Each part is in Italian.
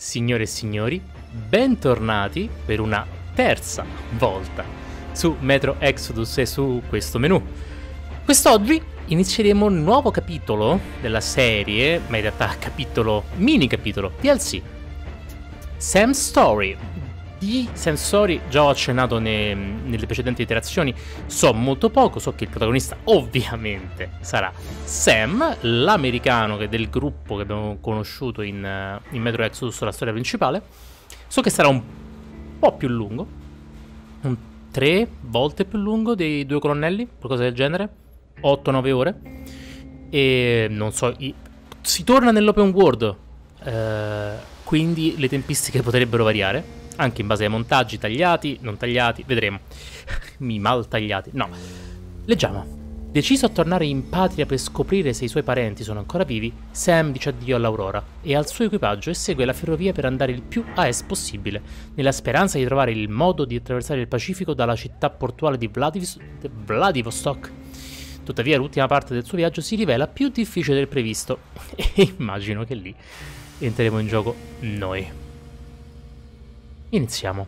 Signore e signori, bentornati per una terza volta su Metro Exodus e su questo menu. Quest'oggi inizieremo un nuovo capitolo della serie, ma in realtà capitolo, mini capitolo, DLC. Sam Story, di sensori già ho accennato ne, nelle precedenti iterazioni, so molto poco, so che il protagonista ovviamente sarà Sam, l'americano del gruppo che abbiamo conosciuto in, uh, in Metro Exodus, la storia principale. So che sarà un po' più lungo, un tre volte più lungo dei due colonnelli, qualcosa del genere, 8-9 ore. E non so, si torna nell'open world, uh, quindi le tempistiche potrebbero variare anche in base ai montaggi tagliati, non tagliati, vedremo. Mi mal tagliati, no. Leggiamo. Deciso a tornare in patria per scoprire se i suoi parenti sono ancora vivi, Sam dice addio all'Aurora e al suo equipaggio e segue la ferrovia per andare il più a est possibile, nella speranza di trovare il modo di attraversare il Pacifico dalla città portuale di Vladiv- Vladivostok. Tuttavia l'ultima parte del suo viaggio si rivela più difficile del previsto e immagino che lì entreremo in gioco noi. Iniziamo.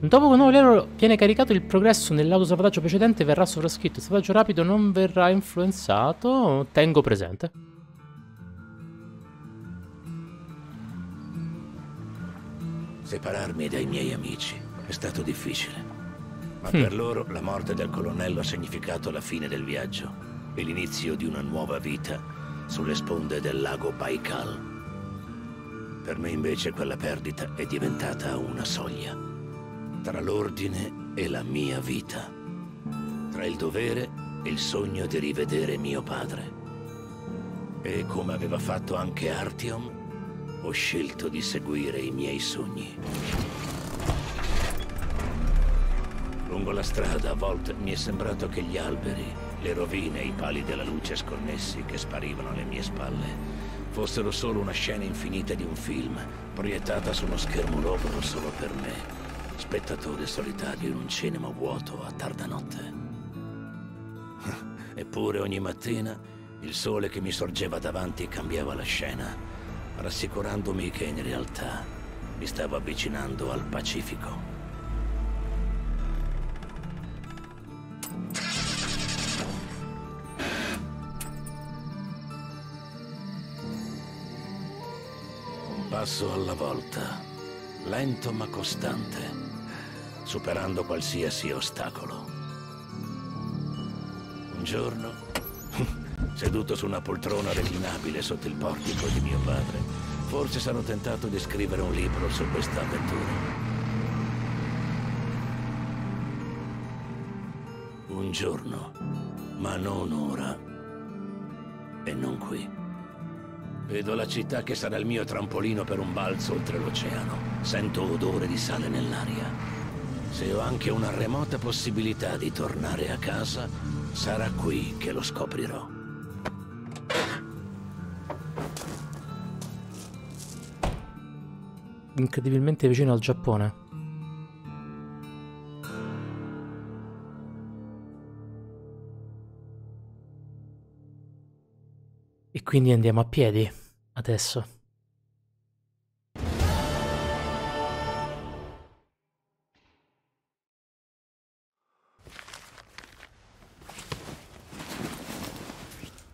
Dopo che un nuovo livello viene caricato, il progresso nell'autosalvataggio precedente verrà sovrascritto. Il salvataggio rapido non verrà influenzato. Tengo presente. Separarmi dai miei amici è stato difficile. Ma Hm. per loro la morte del colonnello ha significato la fine del viaggio e l'inizio di una nuova vita sulle sponde del lago Baikal. Per me invece quella perdita è diventata una soglia. Tra l'ordine e la mia vita. Tra il dovere e il sogno di rivedere mio padre. E come aveva fatto anche Artyom, ho scelto di seguire i miei sogni. Lungo la strada a volte mi è sembrato che gli alberi, le rovine e i pali della luce sconnessi che sparivano alle mie spalle fossero solo una scena infinita di un film, proiettata su uno schermo logoro solo per me, spettatore solitario in un cinema vuoto a tarda notte. Eppure ogni mattina il sole che mi sorgeva davanti cambiava la scena, rassicurandomi che in realtà mi stavo avvicinando al Pacifico. Passo alla volta, lento ma costante, superando qualsiasi ostacolo. Un giorno, seduto su una poltrona reclinabile sotto il portico di mio padre, forse sarò tentato di scrivere un libro su questa avventura. Un giorno, ma non ora, e non qui. Vedo la città che sarà il mio trampolino per un balzo oltre l'oceano. Sento odore di sale nell'aria. Se ho anche una remota possibilità di tornare a casa, sarà qui che lo scoprirò. Incredibilmente vicino al Giappone. Quindi andiamo a piedi adesso.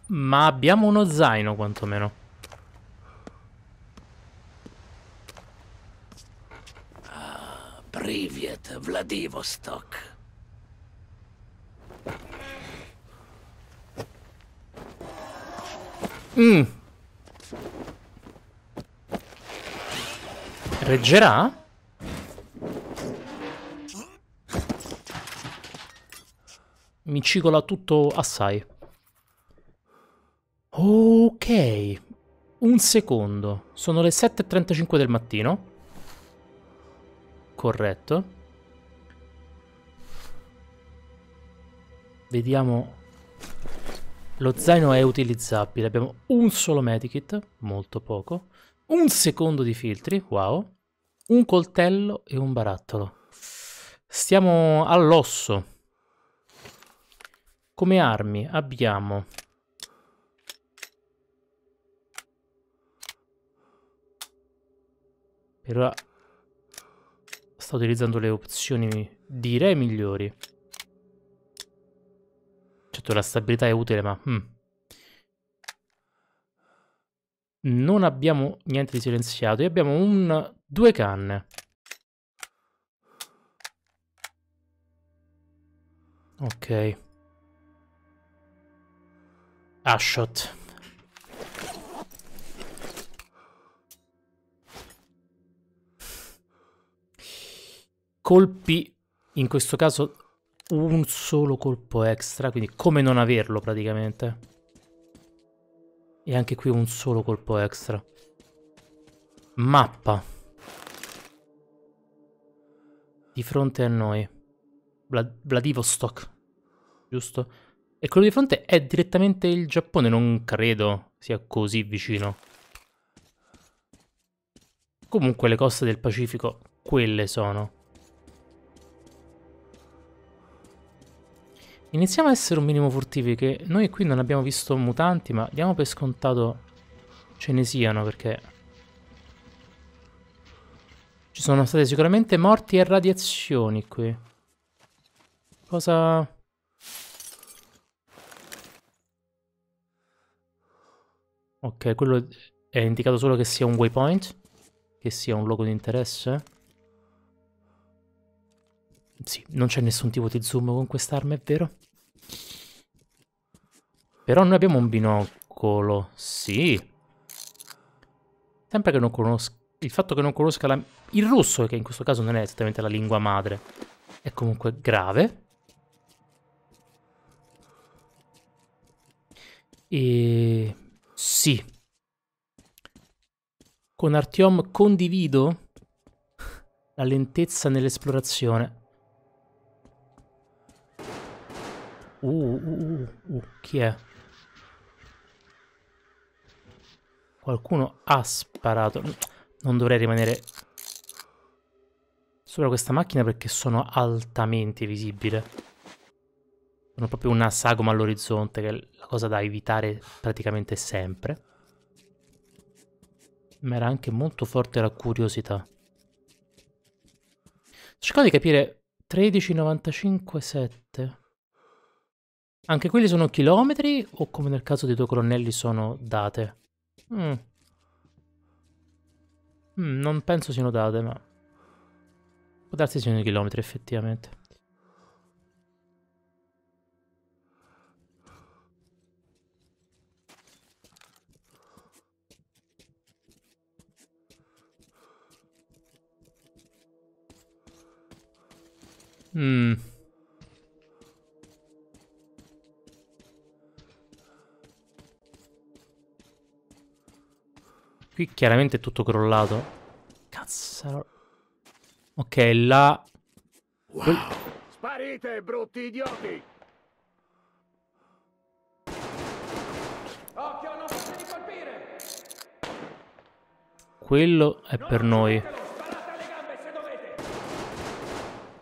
Ma abbiamo uno zaino quantomeno. Privyet, Vladivostok. Mm. Reggerà? Mi cicola tutto assai. Ok. Un secondo. Sono le 7.35 del mattino. Corretto. Vediamo. Lo zaino è utilizzabile. Abbiamo un solo medikit, molto poco. Un secondo di filtri, wow. Un coltello e un barattolo. Stiamo all'osso. Come armi abbiamo Per ora sto utilizzando le opzioni direi migliori. Certo la stabilità è utile ma... Hmm. Non abbiamo niente di silenziato e abbiamo un... due canne. Ok. Ashot. Colpi, in questo caso un solo colpo extra, quindi come non averlo praticamente. E anche qui un solo colpo extra. Mappa. Di fronte a noi. Vlad Vladivostok. Giusto? E quello di fronte è direttamente il Giappone, non credo sia così vicino. Comunque le coste del Pacifico, quelle sono. Iniziamo a essere un minimo furtivi, che noi qui non abbiamo visto mutanti, ma diamo per scontato ce ne siano, perché... Ci sono state sicuramente morti e radiazioni qui. Cosa... Ok, quello è indicato solo che sia un waypoint, che sia un luogo di interesse. Sì, non c'è nessun tipo di zoom con quest'arma, è vero? Però noi abbiamo un binocolo, sì. Sempre che non conosca... Il fatto che non conosca la... il russo, che in questo caso non è esattamente la lingua madre, è comunque grave. E... Sì. Con Artyom condivido la lentezza nell'esplorazione. Uh, uh, uh, uh, chi è? Qualcuno ha sparato. Non dovrei rimanere sopra questa macchina perché sono altamente visibile. Sono proprio una sagoma all'orizzonte, che è la cosa da evitare praticamente sempre. Ma era anche molto forte la curiosità. Cercavo di capire 13,95,7. Anche quelli sono chilometri o come nel caso dei due colonnelli sono date? Mm. Mm, non penso siano date, ma... Può darsi siano chilometri effettivamente. Mmm. Qui chiaramente è tutto crollato. Cazzo. Ok, là... Wow. Sparite, brutti idioti! Occhio, non fate di colpire! Quello è per noi.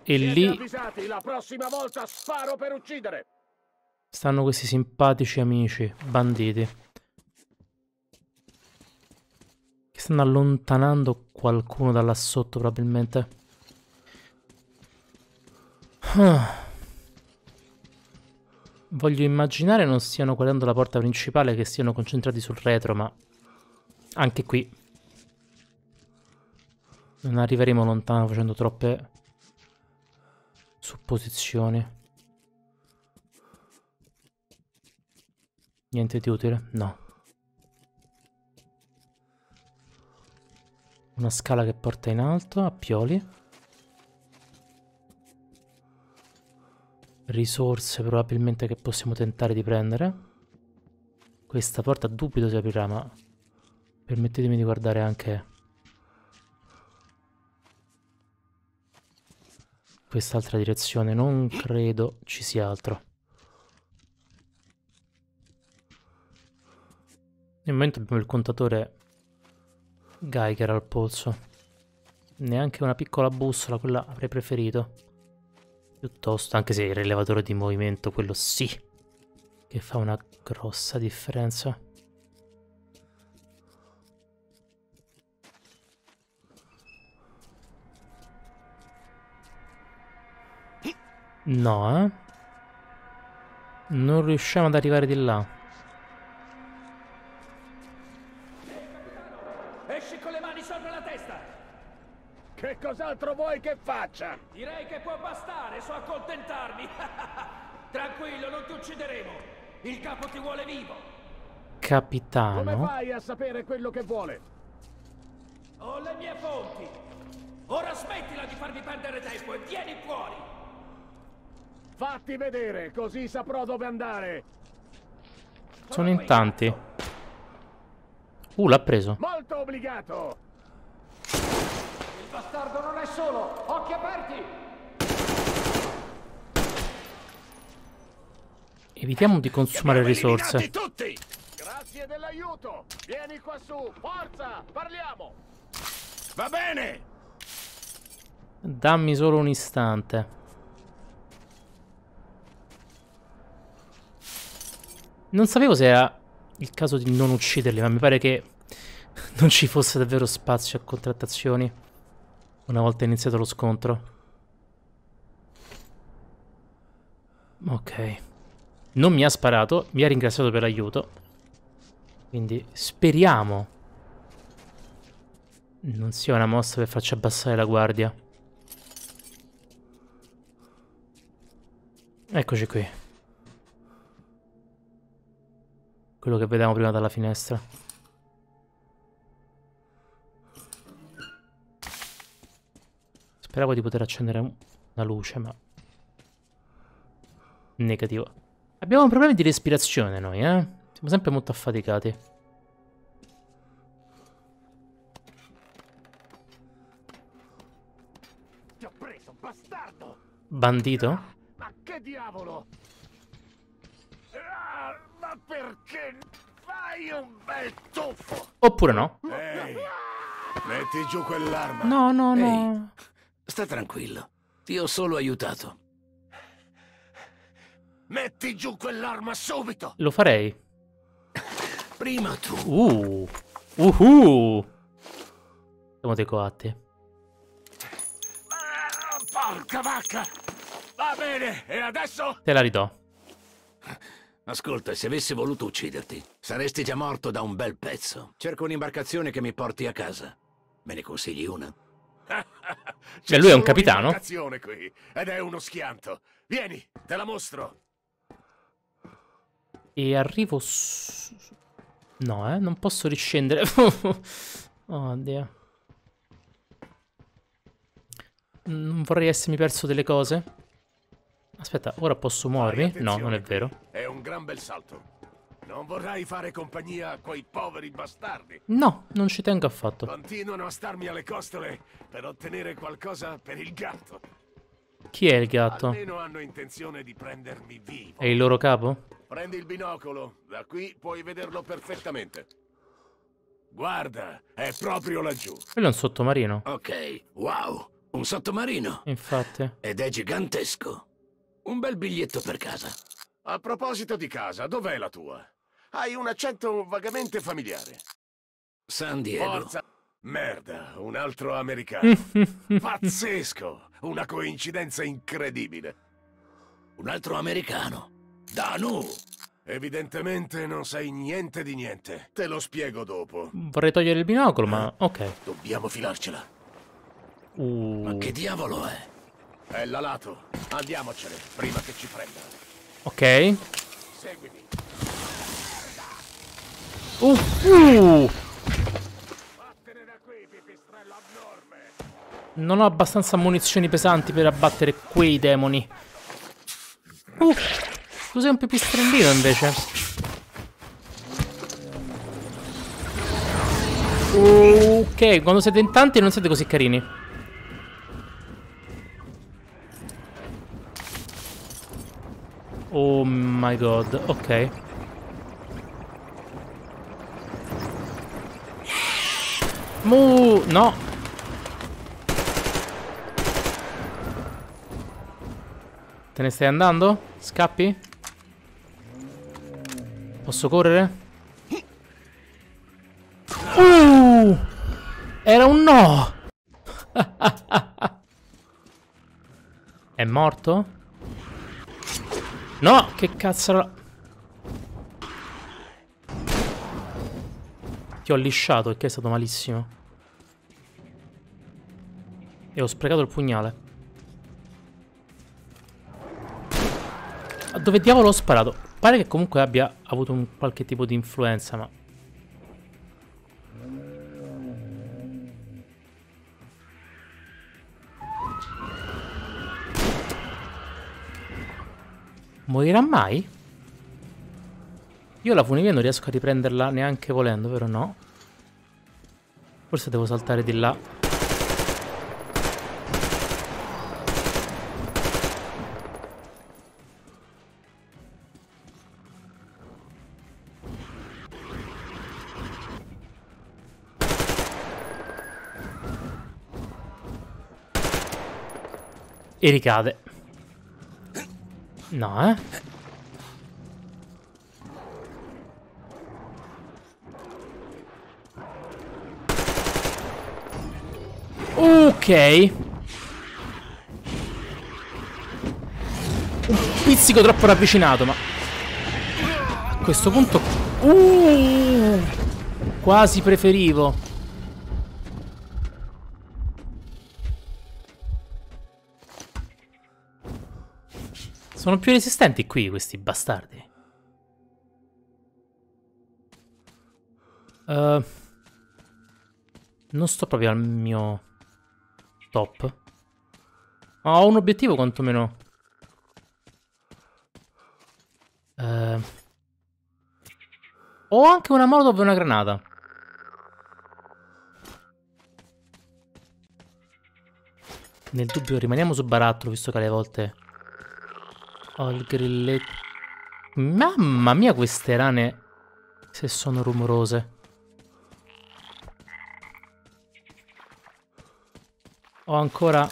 E lì... Avvisati, la prossima volta sparo per uccidere! Stanno questi simpatici amici, banditi. Stanno allontanando qualcuno da là sotto probabilmente. Voglio immaginare non stiano guardando la porta principale, che stiano concentrati sul retro, ma anche qui non arriveremo lontano facendo troppe supposizioni. Niente di utile? No. Una scala che porta in alto a Pioli. Risorse probabilmente che possiamo tentare di prendere. Questa porta dubito si aprirà, ma permettetemi di guardare anche quest'altra direzione. Non credo ci sia altro. Nel momento abbiamo il contatore Geiger al polso. Neanche una piccola bussola, quella avrei preferito. Piuttosto, anche se il rilevatore di movimento, quello sì, che fa una grossa differenza. No, eh? Non riusciamo ad arrivare di là. Esci con le mani sopra la testa! Che cos'altro vuoi che faccia? Direi che può bastare, so accontentarmi! Tranquillo, non ti uccideremo! Il capo ti vuole vivo! Come Capitano. fai a sapere quello che vuole? Ho le mie fonti! Ora smettila di farmi perdere tempo e vieni fuori! Fatti vedere, così saprò dove andare. Sono in tanti. Uh, l'ha preso. Molto obbligato. Il bastardo non è solo! Occhi aperti! Evitiamo di consumare risorse. tutti! Grazie dell'aiuto. Vieni qua su, forza, parliamo. Va bene! Dammi solo un istante. Non sapevo se era il caso di non ucciderli, ma mi pare che non ci fosse davvero spazio a contrattazioni una volta iniziato lo scontro. Ok. Non mi ha sparato, mi ha ringraziato per l'aiuto. Quindi speriamo non sia una mossa per farci abbassare la guardia. Eccoci qui. Quello che vedevamo prima dalla finestra. Speravo di poter accendere un- una luce, ma... Negativo. Abbiamo problemi di respirazione noi, eh? Siamo sempre molto affaticati. Ti ho preso, bastardo. Bandito? Ma che diavolo? Perché fai un bel tuffo? Oppure no? Ehi, metti giù quell'arma. No, no, no. Sta tranquillo. Ti ho solo aiutato. Metti giù quell'arma subito! Lo farei. Prima tu. Uh. Uhu. Siamo dei coatti. Ah, porca vacca! Va bene, e adesso? Te la ridò. Ascolta, se avessi voluto ucciderti, saresti già morto da un bel pezzo. Cerco un'imbarcazione che mi porti a casa. Me ne consigli una? Beh, lui è un capitano. Qui, ed è uno schianto. Vieni, te la mostro. E arrivo su... No, eh, non posso riscendere. oh, Dio. Non vorrei essermi perso delle cose. Aspetta, ora posso muovermi? No, non è vero. È un gran bel salto. Non vorrai fare compagnia a quei poveri bastardi. No, non ci tengo affatto. Continuano a starmi alle costole per ottenere qualcosa per il gatto. Chi è il gatto? Almeno hanno intenzione di prendermi vivo. È il loro capo? Prendi il binocolo, da qui puoi vederlo perfettamente. Guarda, è proprio laggiù. Quello è un sottomarino. Ok, wow, un sottomarino. Infatti. Ed è gigantesco. Un bel biglietto per casa. A proposito di casa, dov'è la tua? Hai un accento vagamente familiare. San Diego. Forza! Merda, un altro americano. Pazzesco! Una coincidenza incredibile. Un altro americano. Danu. Evidentemente non sai niente di niente. Te lo spiego dopo. Vorrei togliere il binocolo, ma... Ok. Dobbiamo filarcela. Uh. Ma che diavolo è? È l'alato. Andiamocene, prima che ci prenda. Ok. Seguimi. Uh. uh. Vattene da qui, pipistrello abnorme. Non ho abbastanza munizioni pesanti per abbattere quei demoni. Uh. Tu sei un pipistrellino invece. Ok, quando siete in tanti non siete così carini. Oh my god, ok. Mu, no. Te ne stai andando? Scappi? Posso correre? Uh! Era un no! È morto? No, che cazzo. Ti ho lisciato perché è stato malissimo. E ho sprecato il pugnale. Dove diavolo ho sparato? Pare che comunque abbia avuto un qualche tipo di influenza, ma... Morirà mai? Io la funivia non riesco a riprenderla neanche volendo, vero no? Forse devo saltare di là. E ricade. No, eh? Ok. Un pizzico troppo ravvicinato, ma... A questo punto... Uh, quasi preferivo. Sono più resistenti qui questi bastardi. Uh, non sto proprio al mio top. Ma ho un obiettivo quantomeno. Uh, ho anche una molotov e una granata. Nel dubbio rimaniamo su barattolo visto che alle volte ho il grilletto. Mamma mia queste rane se sono rumorose. Ho ancora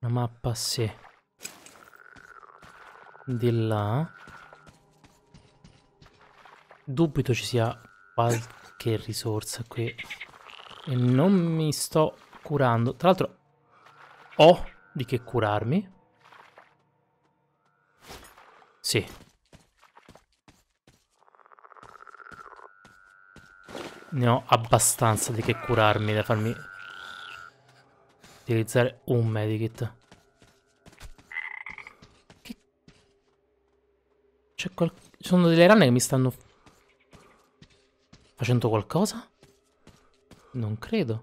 una mappa, sì. Di là. Dubito ci sia qualche risorsa qui. E non mi sto curando. Tra l'altro ho di che curarmi. Sì. Ne ho abbastanza di che curarmi da farmi utilizzare un medikit. Che... C'è qual... Ci sono delle rane che mi stanno... Facendo qualcosa? Non credo.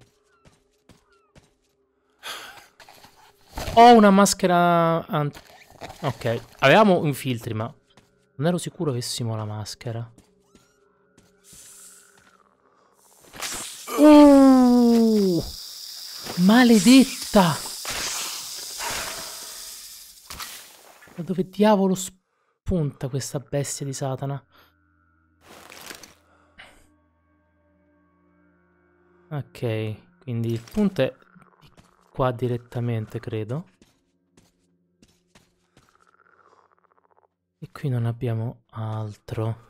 Ho una maschera... Ok, avevamo un filtri, ma non ero sicuro avessimo la maschera. Uh! Maledetta! Da dove diavolo spunta questa bestia di Satana? Ok, quindi il punto è qua direttamente, credo. E qui non abbiamo altro.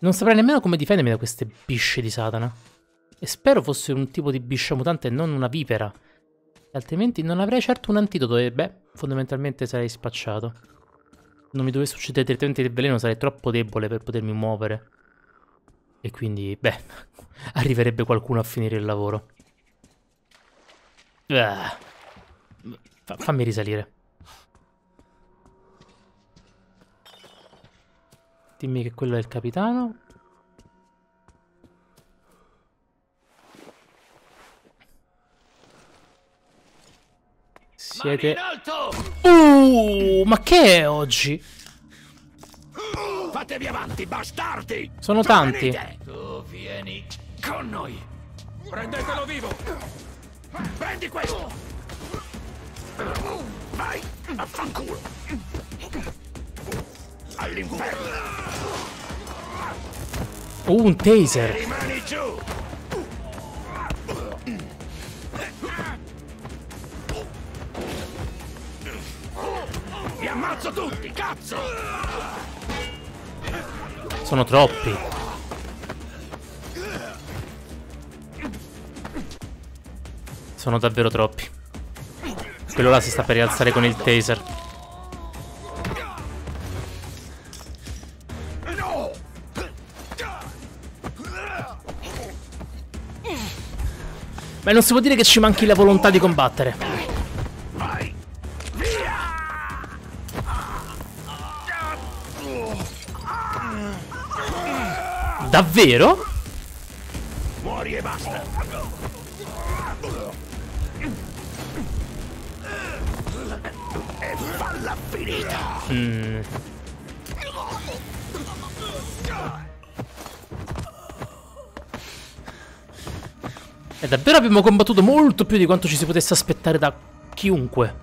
Non saprei nemmeno come difendermi da queste bisce di Satana. E spero fosse un tipo di biscia mutante e non una vipera. Altrimenti non avrei certo un antidoto e beh, fondamentalmente sarei spacciato. Non mi dovesse succedere direttamente del veleno, sarei troppo debole per potermi muovere. E quindi, beh, arriverebbe qualcuno a finire il lavoro. Ah. Fa fammi risalire. Dimmi che quello è il capitano. Siete... Uh, ma che è oggi? Fatevi avanti, bastardi! Sono tanti. Tu vieni con noi. Prendetelo vivo! Prendi questo! Vai, affanculo! All'inferno! Uh, un taser. Vi ammazzo tutti, cazzo! Sono troppi. Sono davvero troppi. Quello là si sta per rialzare con il taser. Ma non si può dire che ci manchi la volontà di combattere. Davvero? E davvero abbiamo combattuto molto più di quanto ci si potesse aspettare da chiunque.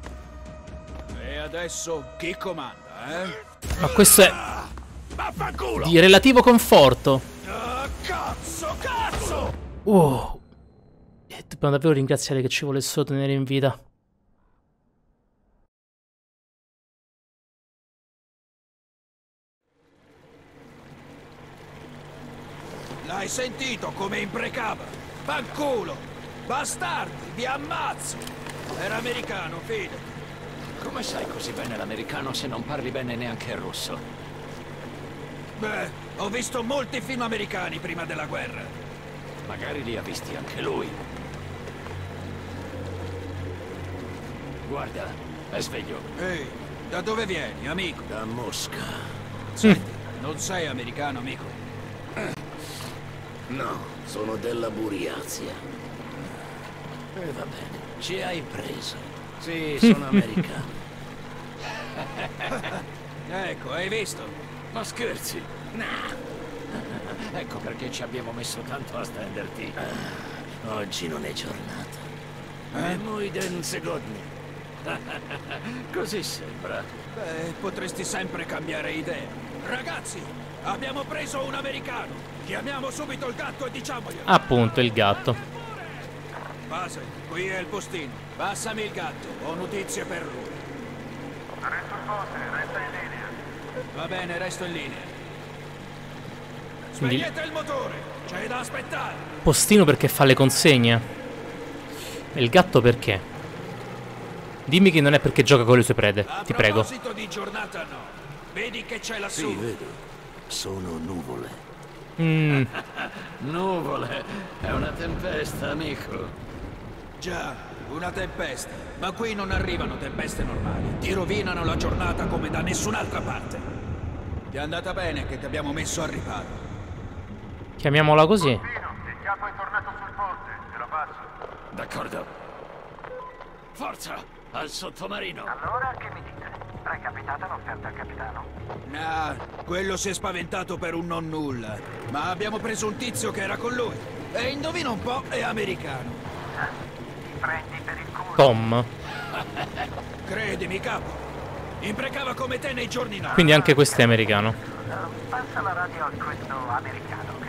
E adesso chi comanda, eh? Ma questo è Vaffanculo! di relativo conforto. Ah, cazzo, cazzo! Oh. E dobbiamo davvero ringraziare che ci volessero tenere in vita. L'hai sentito come imprecava? Fanculo! Bastardi, vi ammazzo! Era americano, fidati. Come sai così bene l'americano se non parli bene neanche il russo? Beh, ho visto molti film americani prima della guerra. Magari li ha visti anche lui. Guarda, è sveglio. Ehi, da dove vieni, amico? Da Mosca. Senti, non sei americano, amico. No, sono della Buriazia. E va bene, ci hai preso. Sì, sono americano. Ecco, hai visto? Ma scherzi? Ecco perché ci abbiamo messo tanto a stenderti. Oggi non è giornata. È muy den segodni. Così sembra. Beh, potresti sempre cambiare idea. Ragazzi, abbiamo preso un americano. Chiamiamo subito il gatto e diciamogli. Appunto, il gatto. Base, qui è il postino. Passami il gatto, ho notizie per lui. Resto posto, resta in linea. Va bene, resto in linea. Spegnete il motore, c'è da aspettare. Postino perché fa le consegne. E il gatto perché? Dimmi che non è perché gioca con le sue prede, A ti prego. proposito di giornata no. Vedi che c'è lassù. Sì, vedo. Sono nuvole. Mm, Nuvole, è una tempesta, amico. Già, una tempesta. Ma qui non arrivano tempeste normali. Ti rovinano la giornata come da nessun'altra parte. Ti è andata bene che ti abbiamo messo a riparo. chiamiamola così. Pino, il capo è tornato sul ponte. Te lo passo. D'accordo. Forza, al sottomarino. Allora, che mi dite? Recapitata l'offerta al capitano? Nah, quello si è spaventato per un non nulla. Ma abbiamo preso un tizio che era con lui. E indovina un po', è americano. Ti prendi per il culo. Tom. Credimi, capo. Imprecava come te nei giorni nostri. Quindi anche questo è americano. Eh, passa la radio a questo americano, ok?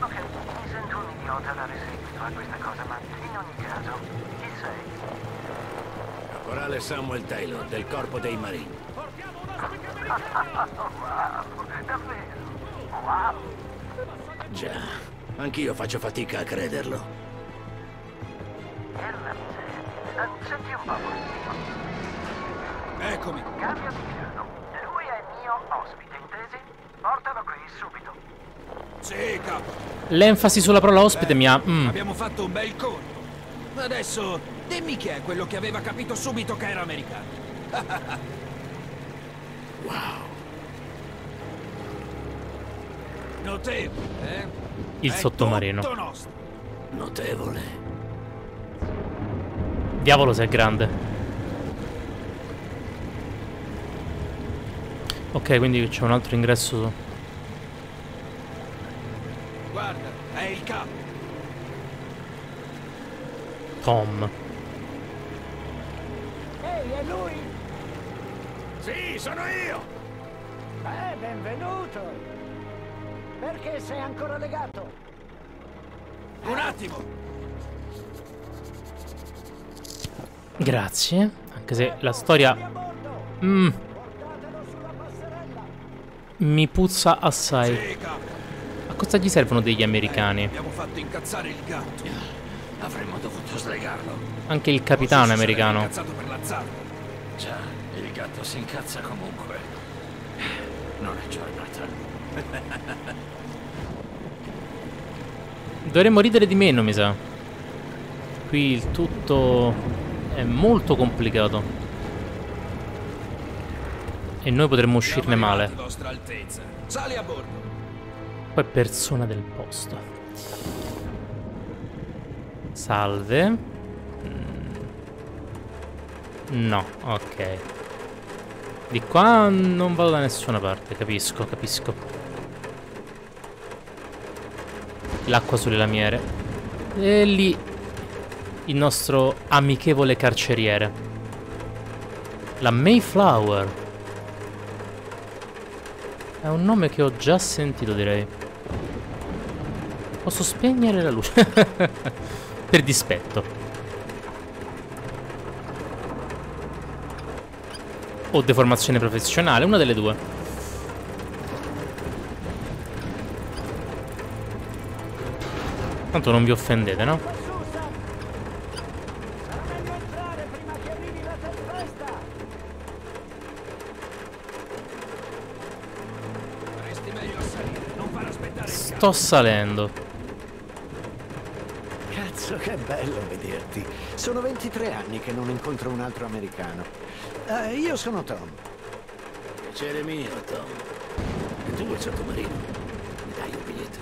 Ok, mi sento un idiota dare seguito a questa cosa, ma in ogni caso? Caporale Samuel Taylor, del Corpo dei Marine. wow, davvero? Wow! Già, anch'io faccio fatica a crederlo. Senti un po'. Eccomi. Cambio di piano. Lui è mio ospite, intesi? Portalo qui subito. Sì, capo. L'enfasi sulla parola ospite mi ha... mm. Abbiamo fatto un bel colpo. Adesso, dimmi chi è quello che aveva capito subito che era americano. wow. Notevole, eh? Il È sottomarino. Notevole. Diavolo se è grande. Ok, quindi c'è un altro ingresso. Guarda, è il capo. Tom. Ehi, è lui? Sì, sono io! Eh, benvenuto! Perché sei ancora legato? Un attimo. Grazie. Anche se la storia bordo! mm, Portatelo sulla passerella! mi puzza assai. A cosa gli servono degli americani? Abbiamo fatto incazzare il gatto. Avremmo dovuto slegarlo. Anche il capitano americano. Si incazza comunque. Non è giornata. Dovremmo ridere di meno, mi sa. Qui il tutto è molto complicato. E noi potremmo uscirne male. Poi persona del posto. Salve. Mm. No, ok. Di qua non vado da nessuna parte, capisco, capisco. L'acqua sulle lamiere. E lì il nostro amichevole carceriere. La Mayflower. È un nome che ho già sentito, direi. Posso spegnere la luce. per dispetto. O deformazione professionale, una delle due. Tanto non vi offendete, no? Sto salendo. Cazzo, che bello vederti. Sono 23 anni che non incontro un altro americano. Eh, io sono Tom. Piacere mio, Tom. E tu il sottomarino? Mi dai un biglietto?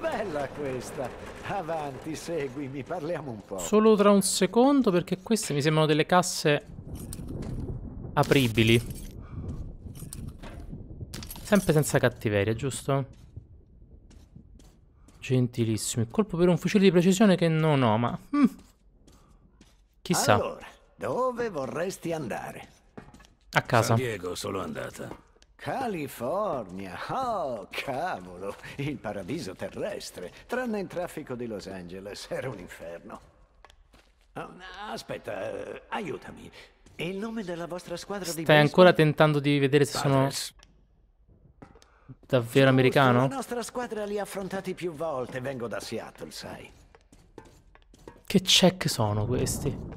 Bella questa. Avanti, seguimi, parliamo un po'. Solo tra un secondo perché queste mi sembrano delle casse apribili. Sempre senza cattiveria, giusto? Gentilissimo. Il colpo per un fucile di precisione che non ho, ma... mm. Chissà. Allora, dove vorresti andare? A casa. San Diego, solo andata. California. Oh, cavolo. Il paradiso terrestre. Tranne il traffico di Los Angeles. Era un inferno. Oh, aspetta, eh, aiutami. Il nome della vostra squadra di Stai ancora tentando di vedere se sono Padres. davvero La americano? nostra squadra li ha affrontati più volte. Vengo da Seattle, sai. Che check sono questi?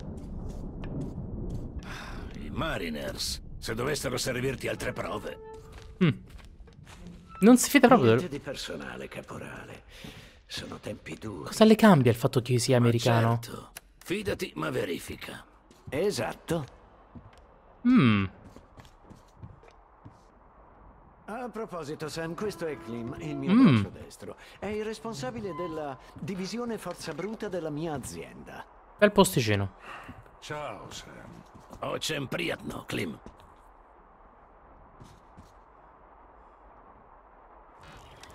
Mariners. Se dovessero servirti altre prove. Non si fida proprio. Niente di personale, caporale. Sono tempi duri. Cosa le cambia il fatto che io sia americano? Certo. Fidati, ma verifica. Esatto. Mm. A proposito, Sam, questo è Klim, il mio Mm. braccio destro. È il responsabile della divisione forza bruta della mia azienda. Bel posticino. Ciao, Sam. Ocem Priatno, Klim.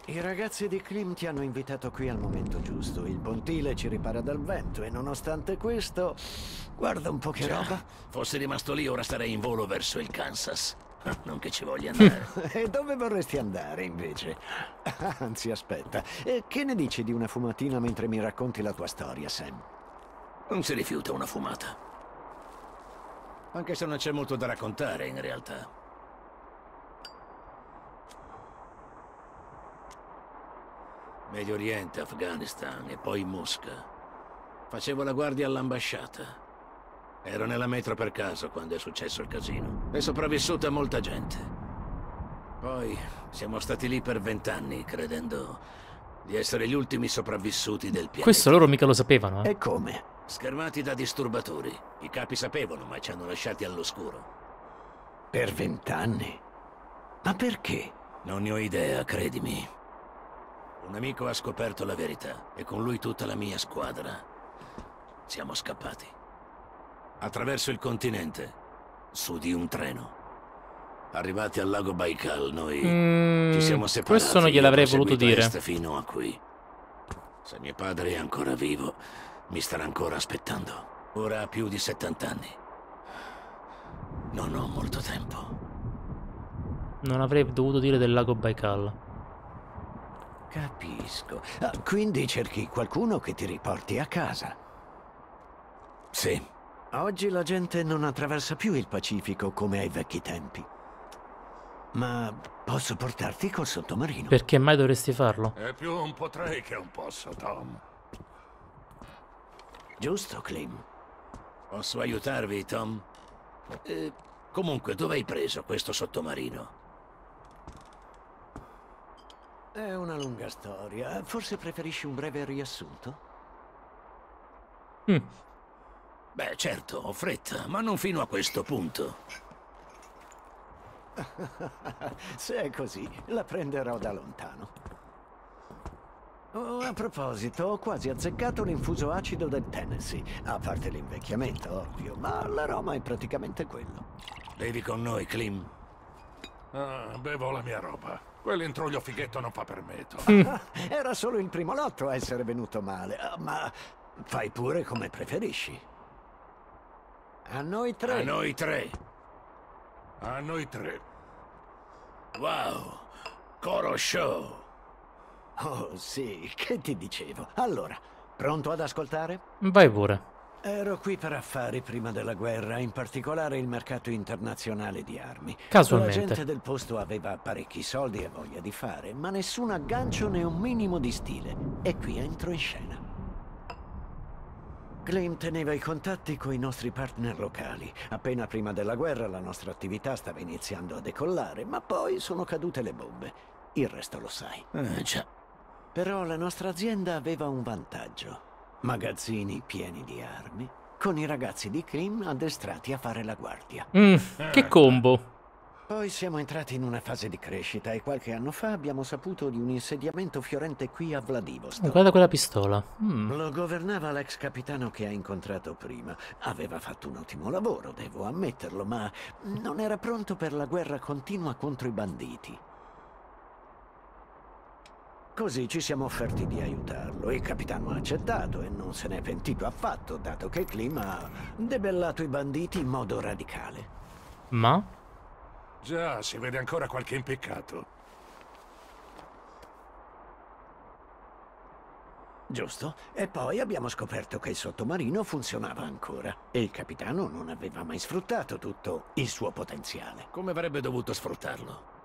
I ragazzi di Klim ti hanno invitato qui al momento giusto. Il pontile ci ripara dal vento e nonostante questo, guarda un po' che roba. Fossi rimasto lì, ora sarei in volo verso il Kansas. Non che ci voglia andare. E dove vorresti andare invece? Anzi, aspetta. E che ne dici di una fumatina mentre mi racconti la tua storia, Sam? Non si rifiuta una fumata. Anche se non c'è molto da raccontare, in realtà. Medio Oriente, Afghanistan e poi Mosca. Facevo la guardia all'ambasciata. Ero nella metro per caso quando è successo il casino. È sopravvissuta molta gente. Poi siamo stati lì per vent'anni, credendo di essere gli ultimi sopravvissuti del pianeta. Questo loro mica lo sapevano, eh. E come? Schermati da disturbatori. I capi sapevano, ma ci hanno lasciati all'oscuro. Per vent'anni? Ma perché? Non ne ho idea, credimi. Un amico ha scoperto la verità e con lui tutta la mia squadra. Siamo scappati. Attraverso il continente, su di un treno. Arrivati al lago Baikal, noi Mm, ci siamo separati. questo non gliel'avrei voluto dire. fino a qui. Se mio padre è ancora vivo, mi starà ancora aspettando. Ora ha più di 70 anni. Non ho molto tempo. Non avrei dovuto dire del lago Baikal. Capisco. Ah, quindi cerchi qualcuno che ti riporti a casa. Sì, Oggi la gente non attraversa più il Pacifico come ai vecchi tempi. Ma posso portarti col sottomarino? Perché mai dovresti farlo? È più un potrei che un posso, Tom. Giusto, Klim? Posso aiutarvi, Tom? Eh, comunque, dove hai preso questo sottomarino? È una lunga storia. Forse preferisci un breve riassunto? Mm. Beh, certo, ho fretta, ma non fino a questo punto. Se è così, la prenderò da lontano. Oh, a proposito, ho quasi azzeccato l'infuso acido del Tennessee. A parte l'invecchiamento, ovvio, ma l'aroma è praticamente quello. Bevi con noi, Klim? Ah, bevo la mia roba. Quell'introglio fighetto non fa per me. Ah, Era solo il primo lotto a essere venuto male, ah, ma fai pure come preferisci. A noi tre. A noi tre. A noi tre. Wow, coro show. Oh, sì, che ti dicevo. Allora, pronto ad ascoltare? Vai pure. Ero qui per affari prima della guerra, in particolare il mercato internazionale di armi. Casualmente. La gente del posto aveva parecchi soldi e voglia di fare, ma nessun aggancio né un minimo di stile. E qui entro in scena. Glenn teneva i contatti con i nostri partner locali. Appena prima della guerra la nostra attività stava iniziando a decollare, ma poi sono cadute le bombe. Il resto lo sai. Eh, già. Però la nostra azienda aveva un vantaggio. Magazzini pieni di armi, con i ragazzi di Krim addestrati a fare la guardia. Mm, che combo. Poi siamo entrati in una fase di crescita e qualche anno fa abbiamo saputo di un insediamento fiorente qui a Oh, Vladivostok. guarda quella pistola. Mm. Lo governava l'ex capitano che hai incontrato prima. Aveva fatto un ottimo lavoro, devo ammetterlo, ma non era pronto per la guerra continua contro i banditi. Così ci siamo offerti di aiutarlo. Il capitano ha accettato e non se n'è pentito affatto, dato che Klim ha debellato i banditi in modo radicale. Ma? Già, si vede ancora qualche impiccato. Giusto? E poi abbiamo scoperto che il sottomarino funzionava ancora e il capitano non aveva mai sfruttato tutto il suo potenziale. Come avrebbe dovuto sfruttarlo?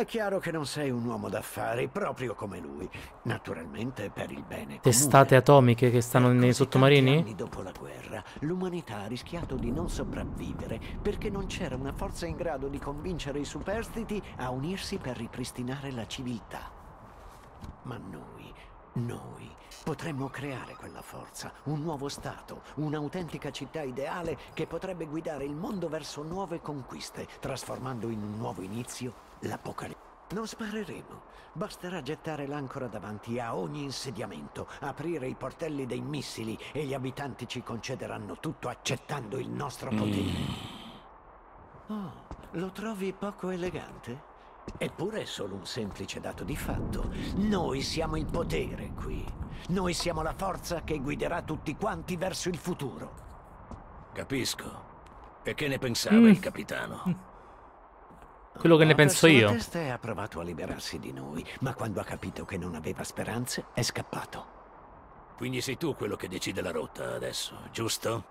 È chiaro che non sei un uomo d'affari proprio come lui. Naturalmente per il bene comune. Testate atomiche che stanno nei sottomarini? anni dopo la guerra, l'umanità ha rischiato di non sopravvivere perché non c'era una forza in grado di convincere i superstiti a unirsi per ripristinare la civiltà. Ma noi, noi, potremmo creare quella forza, un nuovo Stato, un'autentica città ideale che potrebbe guidare il mondo verso nuove conquiste, trasformando in un nuovo inizio l'Apocalisse. Non spareremo. Basterà gettare l'ancora davanti a ogni insediamento, aprire i portelli dei missili e gli abitanti ci concederanno tutto accettando il nostro potere. Oh, lo trovi poco elegante? Eppure è solo un semplice dato di fatto. Noi siamo il potere qui. Noi siamo la forza che guiderà tutti quanti verso il futuro. Capisco. E che ne pensava Mm. il capitano? Quello che ne penso la io. testa e ha provato a liberarsi di noi, ma quando ha capito che non aveva speranze è scappato. Quindi sei tu quello che decide la rotta adesso, giusto?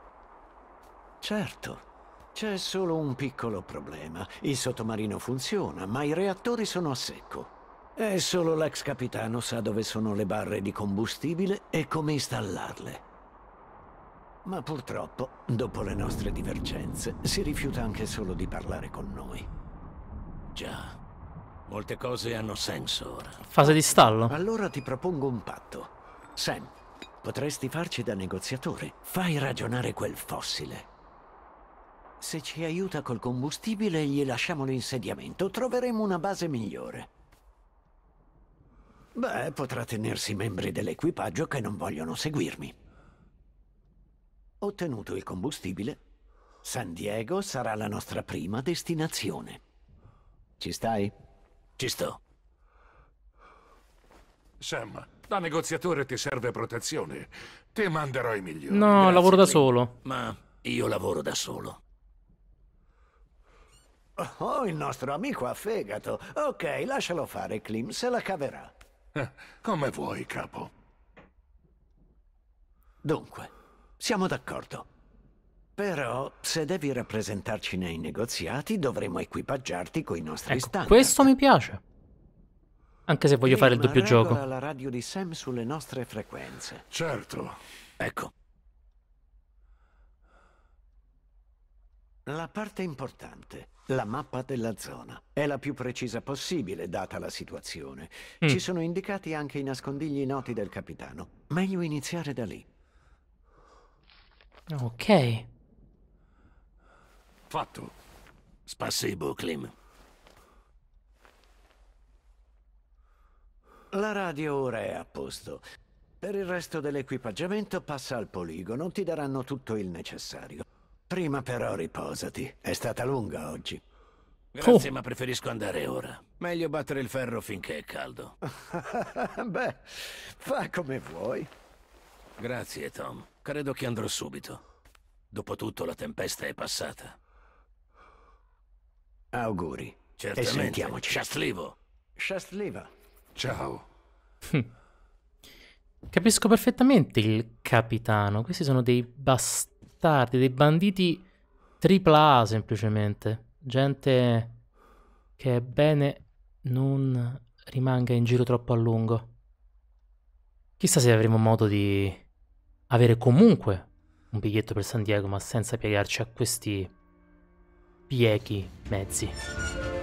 Certo. C'è solo un piccolo problema. Il sottomarino funziona, ma i reattori sono a secco. E solo l'ex capitano sa dove sono le barre di combustibile e come installarle. Ma purtroppo, dopo le nostre divergenze, si rifiuta anche solo di parlare con noi. Già. Molte cose hanno senso ora. Fase di stallo. Allora ti propongo un patto. Sam, potresti farci da negoziatore. Fai ragionare quel fossile. Se ci aiuta col combustibile, gli lasciamo l'insediamento. Troveremo una base migliore. Beh, potrà tenersi membri dell'equipaggio che non vogliono seguirmi. Ottenuto il combustibile, San Diego sarà la nostra prima destinazione. Ci stai? Ci sto. Sam, da negoziatore ti serve protezione. Ti manderò i migliori. No, Grazie, lavoro da solo. Ma io lavoro da solo. Oh, il nostro amico ha fegato. Ok, lascialo fare, Klim, se la caverà. Eh, Come vuoi, capo. Dunque, siamo d'accordo. Però, se devi rappresentarci nei negoziati, dovremo equipaggiarti coi nostri Ecco, standard. questo mi piace. Anche se voglio fare il doppio gioco. la radio di Sam sulle nostre frequenze. Certo. Ecco, La parte importante. La mappa della zona. È la più precisa possibile, data la situazione. Mm. Ci sono indicati anche i nascondigli noti del capitano. Meglio iniziare da lì. Ok. Fatto. Spasibo, Klim. La radio ora è a posto. Per il resto dell'equipaggiamento passa al poligono, ti daranno tutto il necessario. Prima però riposati, è stata lunga oggi. Grazie, Oh. ma preferisco andare ora. Meglio battere il ferro finché è caldo. Beh, fa come vuoi. Grazie, Tom. Credo che andrò subito. Dopotutto la tempesta è passata. Auguri. E Certamente. sentiamoci. Shastlivo. Shastliva. Ciao. Capisco perfettamente il capitano. Questi sono dei bastardi, dei banditi tripla A semplicemente. Gente che è bene non rimanga in giro troppo a lungo. Chissà se avremo modo di avere comunque un biglietto per San Diego, ma senza piegarci a questi pieghi mezzi.